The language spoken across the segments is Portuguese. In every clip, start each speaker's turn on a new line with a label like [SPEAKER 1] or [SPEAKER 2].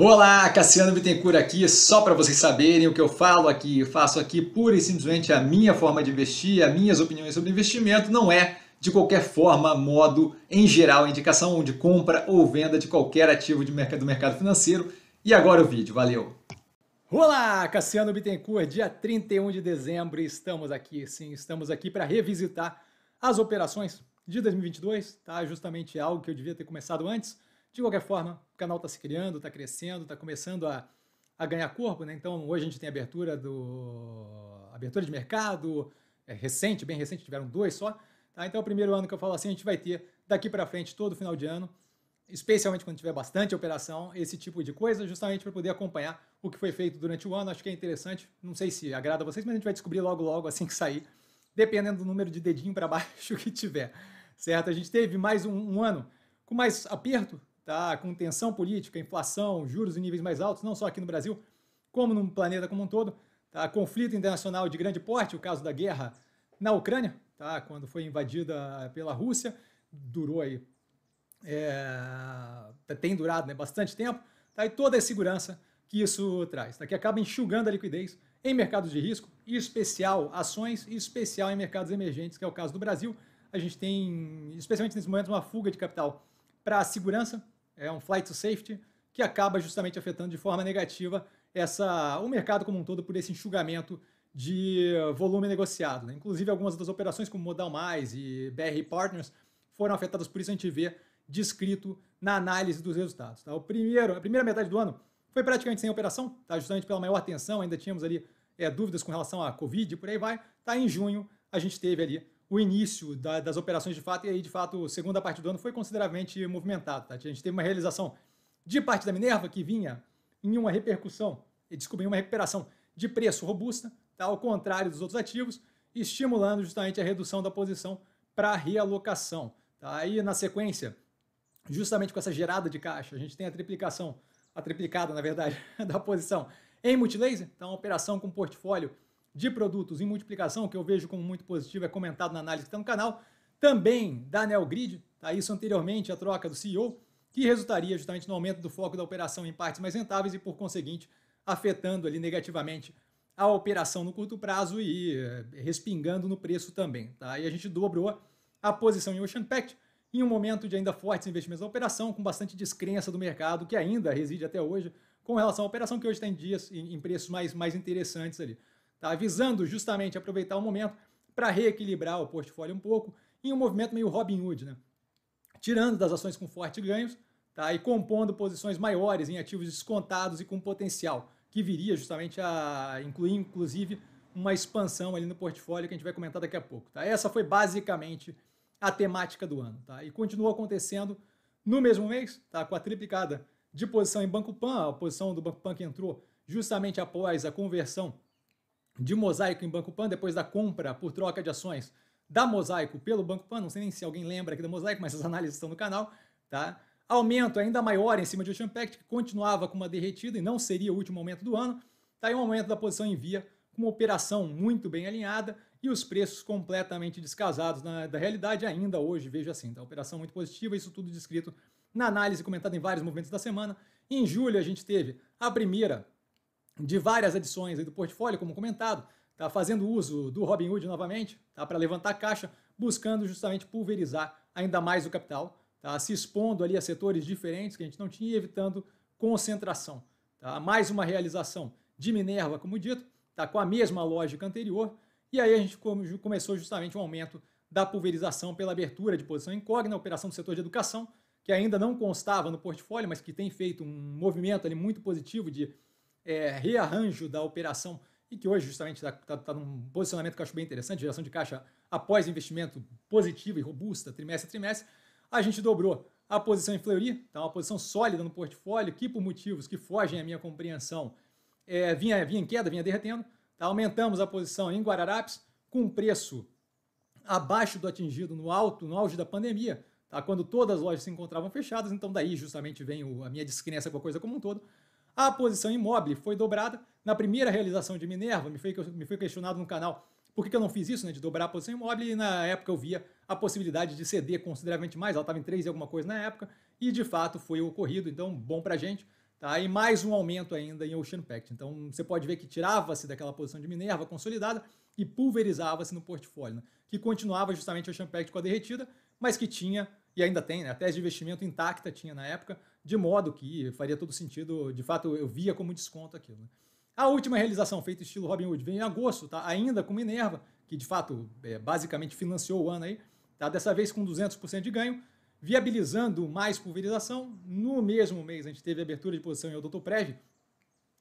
[SPEAKER 1] Olá, Cassiano Bittencourt aqui, só para vocês saberem o que eu falo aqui, faço aqui pura e simplesmente a minha forma de investir, as minhas opiniões sobre investimento, não é de qualquer forma, modo, em geral, indicação de compra ou venda de qualquer ativo de mercado, do mercado financeiro. E agora o vídeo, valeu! Olá, Cassiano Bittencourt, dia 31 de dezembro, estamos aqui, sim, estamos aqui para revisitar as operações de 2022, tá? Justamente algo que eu devia ter começado antes, de qualquer forma, o canal está se criando, está crescendo, está começando a, a ganhar corpo, né? Então hoje a gente tem abertura do abertura de mercado é, recente, bem recente, tiveram dois só. Tá? Então é o primeiro ano que eu falo assim, a gente vai ter daqui para frente todo final de ano, especialmente quando tiver bastante operação, esse tipo de coisa, justamente para poder acompanhar o que foi feito durante o ano. Acho que é interessante. Não sei se agrada a vocês, mas a gente vai descobrir logo logo assim que sair, dependendo do número de dedinho para baixo que tiver. Certo? A gente teve mais um, um ano com mais aperto tá? com tensão política, inflação, juros em níveis mais altos, não só aqui no Brasil, como no planeta como um todo. Tá? Conflito internacional de grande porte, o caso da guerra na Ucrânia, tá? quando foi invadida pela Rússia, durou aí, é, tem durado né, bastante tempo, tá? e toda a segurança que isso traz, tá? que acaba enxugando a liquidez em mercados de risco, e especial ações, e especial em mercados emergentes, que é o caso do Brasil. A gente tem, especialmente nesse momento, uma fuga de capital para a segurança, é um flight to safety, que acaba justamente afetando de forma negativa essa, o mercado como um todo por esse enxugamento de volume negociado. Né? Inclusive, algumas das operações, como Modal Mais e BR Partners, foram afetadas por isso, a gente vê descrito na análise dos resultados. Tá? O primeiro, a primeira metade do ano foi praticamente sem operação, tá? justamente pela maior tensão, ainda tínhamos ali é, dúvidas com relação à Covid e por aí vai. Tá? Em junho, a gente teve ali o início da, das operações de fato, e aí, de fato, segunda parte do ano foi consideravelmente movimentado. Tá? A gente teve uma realização de parte da Minerva que vinha em uma repercussão, desculpa, em uma recuperação de preço robusta, tá? ao contrário dos outros ativos, estimulando justamente a redução da posição para realocação. Tá? Aí, na sequência, justamente com essa gerada de caixa, a gente tem a triplicação, a triplicada, na verdade, da posição em multilaser, então, uma operação com portfólio de produtos em multiplicação, que eu vejo como muito positivo, é comentado na análise que está no canal. Também da Neogrid, tá? isso anteriormente a troca do CEO, que resultaria justamente no aumento do foco da operação em partes mais rentáveis e, por conseguinte, afetando ali negativamente a operação no curto prazo e eh, respingando no preço também. Tá? E a gente dobrou a posição em Ocean Pact em um momento de ainda fortes investimentos na operação, com bastante descrença do mercado, que ainda reside até hoje, com relação à operação que hoje está em dias em preços mais, mais interessantes ali tá? visando justamente aproveitar o momento para reequilibrar o portfólio um pouco em um movimento meio Robin Hood, né? tirando das ações com fortes ganhos tá? e compondo posições maiores em ativos descontados e com potencial, que viria justamente a incluir, inclusive, uma expansão ali no portfólio que a gente vai comentar daqui a pouco. Tá? Essa foi basicamente a temática do ano. Tá? E continuou acontecendo no mesmo mês, tá? com a triplicada de posição em Banco Pan, a posição do Banco Pan que entrou justamente após a conversão de Mosaico em Banco Pan, depois da compra por troca de ações da Mosaico pelo Banco Pan, não sei nem se alguém lembra aqui da Mosaico, mas as análises estão no canal, tá? Aumento ainda maior em cima de Ocean Pact, que continuava com uma derretida e não seria o último aumento do ano, tá aí um aumento da posição em via, com uma operação muito bem alinhada e os preços completamente descasados na, da realidade ainda hoje, vejo assim, tá? Operação muito positiva, isso tudo descrito na análise comentada em vários momentos da semana. Em julho a gente teve a primeira de várias adições do portfólio, como comentado, tá fazendo uso do Robinhood novamente, tá para levantar caixa, buscando justamente pulverizar ainda mais o capital, tá se expondo ali a setores diferentes que a gente não tinha e evitando concentração. Tá? Mais uma realização de Minerva, como dito, tá com a mesma lógica anterior, e aí a gente começou justamente um aumento da pulverização pela abertura de posição incógnita, operação do setor de educação, que ainda não constava no portfólio, mas que tem feito um movimento ali muito positivo de é, rearranjo da operação e que hoje justamente está tá, tá num posicionamento que eu acho bem interessante, geração de caixa após investimento positiva e robusta, trimestre a trimestre, a gente dobrou a posição em Fleury, tá uma posição sólida no portfólio, que por motivos que fogem à minha compreensão, é, vinha, vinha em queda, vinha derretendo, tá? aumentamos a posição em Guararapes, com preço abaixo do atingido no alto, no auge da pandemia, tá? quando todas as lojas se encontravam fechadas, então daí justamente vem o, a minha descrença com a coisa como um todo, a posição imóvel foi dobrada. Na primeira realização de Minerva, me foi, me foi questionado no canal por que eu não fiz isso, né, de dobrar a posição imóvel, e na época eu via a possibilidade de ceder consideravelmente mais, ela estava em 3 e alguma coisa na época, e de fato foi ocorrido, então bom para gente. tá? e mais um aumento ainda em Ocean Pact. Então você pode ver que tirava-se daquela posição de Minerva consolidada e pulverizava-se no portfólio, né? que continuava justamente Ocean Pact com a derretida, mas que tinha, e ainda tem, né? a tese de investimento intacta tinha na época, de modo que faria todo sentido, de fato eu via como desconto aquilo. Né? A última realização feita estilo Robinhood veio em agosto, tá? ainda com Minerva, que de fato é, basicamente financiou o ano aí, tá? dessa vez com 200% de ganho, viabilizando mais pulverização. No mesmo mês, a gente teve abertura de posição em Odontoprev,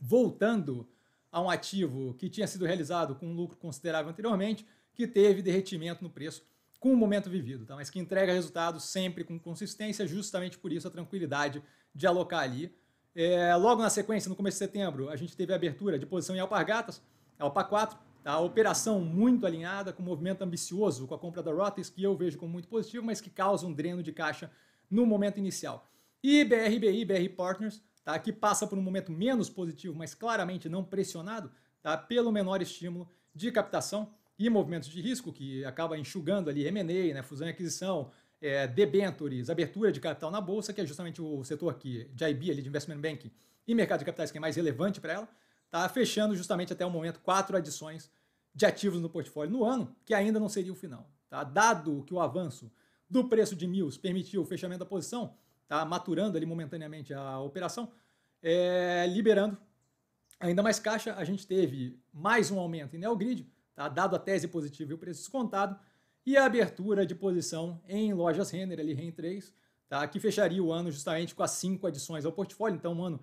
[SPEAKER 1] voltando a um ativo que tinha sido realizado com um lucro considerável anteriormente, que teve derretimento no preço com o momento vivido, tá? mas que entrega resultados sempre com consistência, justamente por isso a tranquilidade de alocar ali. É, logo na sequência, no começo de setembro, a gente teve a abertura de posição em Alpargatas, Alpa 4, Tá? A operação muito alinhada, com um movimento ambicioso com a compra da Rotas, que eu vejo como muito positivo, mas que causa um dreno de caixa no momento inicial. E BRBI, BR Partners, tá? que passa por um momento menos positivo, mas claramente não pressionado, tá? pelo menor estímulo de captação e movimentos de risco, que acaba enxugando ali M&A, né? fusão e aquisição, é, debentures, abertura de capital na bolsa, que é justamente o setor aqui de IB, ali, de investment banking, e mercado de capitais que é mais relevante para ela tá fechando justamente até o momento quatro adições de ativos no portfólio no ano, que ainda não seria o final. Tá? Dado que o avanço do preço de MILS permitiu o fechamento da posição, tá? maturando ali momentaneamente a operação, é, liberando ainda mais caixa, a gente teve mais um aumento em Neogrid, tá? dado a tese positiva e o preço descontado, e a abertura de posição em lojas Renner, ali REN 3, tá? que fecharia o ano justamente com as cinco adições ao portfólio, então um ano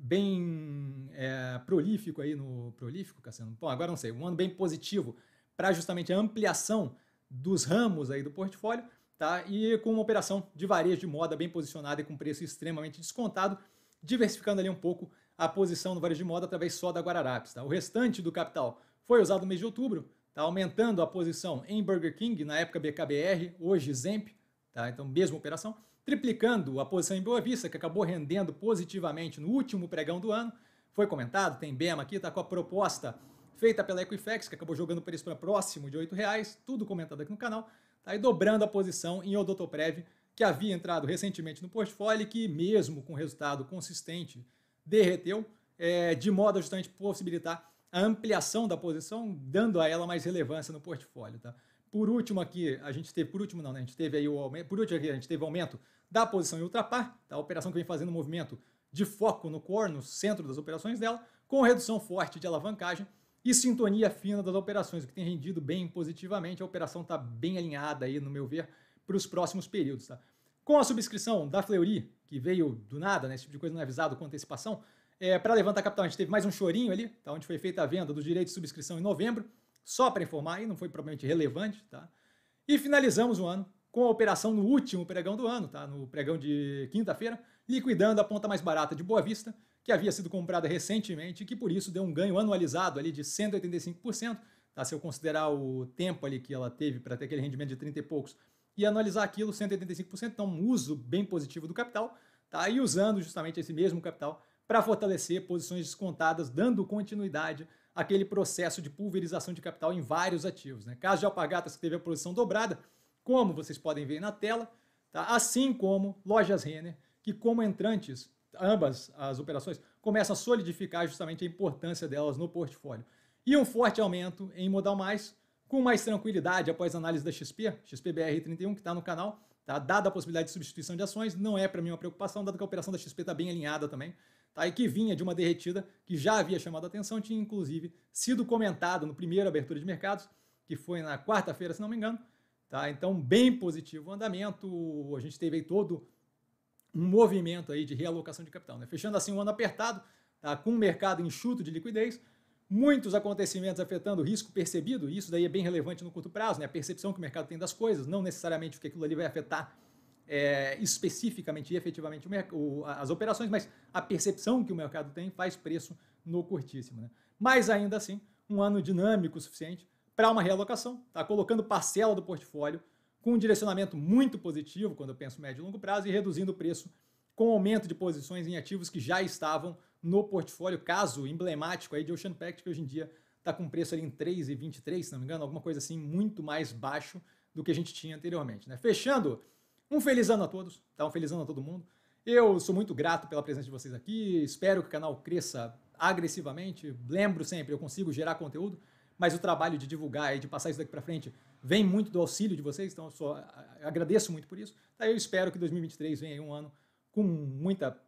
[SPEAKER 1] bem é, prolífico aí no. Prolífico, Cassiano? Bom, agora não sei, um ano bem positivo para justamente a ampliação dos ramos aí do portfólio, tá? E com uma operação de varejo de moda bem posicionada e com preço extremamente descontado, diversificando ali um pouco a posição no varejo de moda através só da Guararapes, tá? O restante do capital foi usado no mês de outubro, tá? Aumentando a posição em Burger King, na época BKBR, hoje Zemp, tá? Então, mesma operação triplicando a posição em Boa Vista, que acabou rendendo positivamente no último pregão do ano. Foi comentado, tem BEMA aqui, está com a proposta feita pela Equifax, que acabou jogando o preço para próximo de R$ reais, tudo comentado aqui no canal, tá aí dobrando a posição em Odotoprev, que havia entrado recentemente no portfólio e que, mesmo com resultado consistente, derreteu, é, de modo a justamente possibilitar a ampliação da posição, dando a ela mais relevância no portfólio. Tá? Por último aqui, a gente teve, por último não, né? A gente teve aí o aumento, por último aqui, a gente teve aumento da posição em ultrapar, tá? a operação que vem fazendo um movimento de foco no core, no centro das operações dela, com redução forte de alavancagem e sintonia fina das operações, o que tem rendido bem positivamente. A operação está bem alinhada aí, no meu ver, para os próximos períodos. Tá? Com a subscrição da Fleury, que veio do nada, né? esse tipo de coisa não é avisado com antecipação, é, para levantar capital, a gente teve mais um chorinho ali, tá? onde foi feita a venda dos direitos de subscrição em novembro. Só para informar, aí não foi propriamente relevante, tá? E finalizamos o ano com a operação no último pregão do ano, tá? No pregão de quinta-feira, liquidando a ponta mais barata de Boa Vista, que havia sido comprada recentemente e que por isso deu um ganho anualizado ali de 185%, tá? Se eu considerar o tempo ali que ela teve para ter aquele rendimento de 30 e poucos e analisar aquilo, 185%, então um uso bem positivo do capital, tá? E usando justamente esse mesmo capital para fortalecer posições descontadas, dando continuidade aquele processo de pulverização de capital em vários ativos. Né? Caso de Alpagatas, que teve a posição dobrada, como vocês podem ver na tela, tá? assim como lojas Renner, que como entrantes, ambas as operações, começam a solidificar justamente a importância delas no portfólio. E um forte aumento em Modal Mais, com mais tranquilidade após a análise da XP, XPBR31, que está no canal, tá? dada a possibilidade de substituição de ações, não é para mim uma preocupação, dado que a operação da XP está bem alinhada também tá? e que vinha de uma derretida que já havia chamado a atenção, tinha inclusive sido comentado no primeiro abertura de mercados, que foi na quarta-feira, se não me engano. Tá? Então, bem positivo o andamento, a gente teve todo um movimento aí de realocação de capital. Né? Fechando assim um ano apertado, tá? com um mercado enxuto de liquidez, muitos acontecimentos afetando o risco percebido, e isso daí é bem relevante no curto prazo, né? a percepção que o mercado tem das coisas, não necessariamente o que aquilo ali vai afetar é, especificamente e efetivamente o, o, as operações, mas a percepção que o mercado tem faz preço no curtíssimo. Né? Mas ainda assim, um ano dinâmico o suficiente para uma realocação, tá? colocando parcela do portfólio com um direcionamento muito positivo quando eu penso médio e longo prazo e reduzindo o preço com aumento de posições em ativos que já estavam no portfólio, caso emblemático aí de Ocean Pact, que hoje em dia está com preço ali em 3,23, se não me engano, alguma coisa assim muito mais baixo do que a gente tinha anteriormente. Né? Fechando um feliz ano a todos, tá? Um feliz ano a todo mundo. Eu sou muito grato pela presença de vocês aqui, espero que o canal cresça agressivamente. Lembro sempre, eu consigo gerar conteúdo, mas o trabalho de divulgar e de passar isso daqui para frente vem muito do auxílio de vocês, então eu só agradeço muito por isso. Tá, eu espero que 2023 venha um ano com muita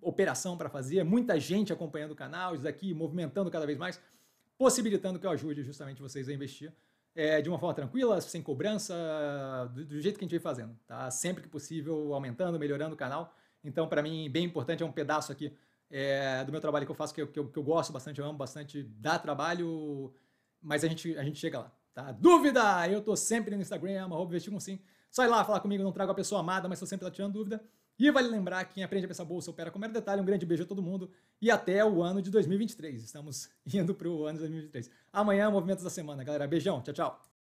[SPEAKER 1] operação para fazer, muita gente acompanhando o canal, isso daqui movimentando cada vez mais, possibilitando que eu ajude justamente vocês a investir é, de uma forma tranquila, sem cobrança, do, do, jeito que a gente vem fazendo, tá? Sempre que possível, aumentando, melhorando o canal. Então, para mim, bem importante, é um pedaço aqui é, do meu trabalho que eu faço, que eu, que eu, que eu gosto bastante, eu amo bastante, dá trabalho, mas a gente, a gente chega lá. Tá? Dúvida! Eu tô sempre no Instagram, arroba sim. Só ir lá falar comigo, não trago a pessoa amada, mas estou sempre lá tirando dúvida. E vale lembrar que quem aprende a pensar bolsa opera com mero detalhe. Um grande beijo a todo mundo e até o ano de 2023. Estamos indo para o ano de 2023. Amanhã, movimentos da semana, galera. Beijão, tchau, tchau.